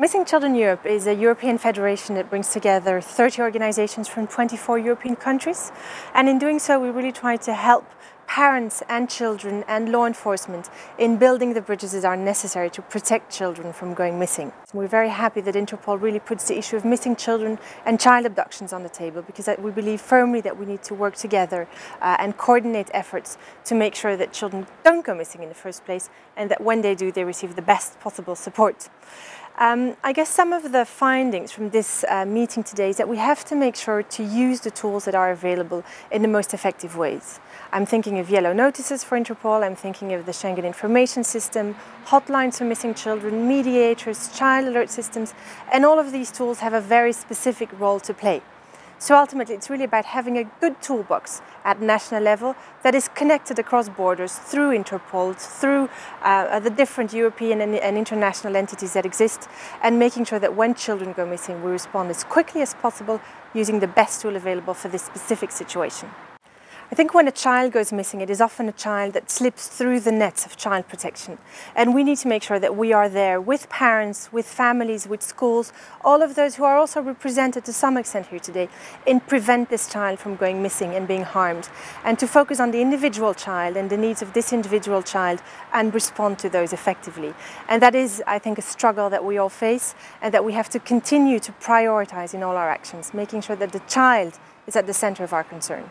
Missing Children Europe is a European federation that brings together 30 organizations from 24 European countries. And in doing so, we really try to help parents and children and law enforcement in building the bridges that are necessary to protect children from going missing. We're very happy that Interpol really puts the issue of missing children and child abductions on the table because we believe firmly that we need to work together uh, and coordinate efforts to make sure that children don't go missing in the first place and that when they do, they receive the best possible support. Um, I guess some of the findings from this uh, meeting today is that we have to make sure to use the tools that are available in the most effective ways. I'm thinking of yellow notices for Interpol, I'm thinking of the Schengen information system, hotlines for missing children, mediators, child alert systems, and all of these tools have a very specific role to play. So ultimately, it's really about having a good toolbox at national level that is connected across borders through Interpol, through uh, the different European and, and, international entities that exist, and making sure that when children go missing, we respond as quickly as possible using the best tool available for this specific situation. I think when a child goes missing, it is often a child that slips through the nets of child protection. And we need to make sure that we are there with parents, with families, with schools, all of those who are also represented to some extent here today, in prevent this child from going missing and being harmed. And to focus on the individual child and the needs of this individual child and respond to those effectively. And that is, I think, a struggle that we all face and that we have to continue to prioritize in all our actions, making sure that the child is at the center of our concern.